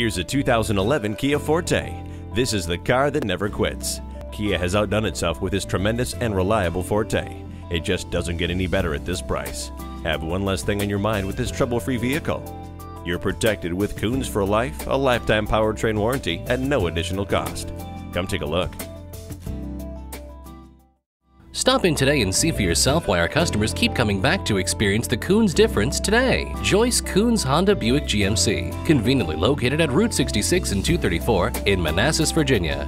Here's a 2011 Kia Forte. This is the car that never quits. Kia has outdone itself with this tremendous and reliable Forte. It just doesn't get any better at this price. Have one less thing on your mind with this trouble-free vehicle. You're protected with Koons for Life, a lifetime powertrain warranty at no additional cost. Come take a look. Stop in today and see for yourself why our customers keep coming back to experience the Koons difference today. Joyce Koons Honda Buick GMC, conveniently located at Route 66 and 234 in Manassas, Virginia.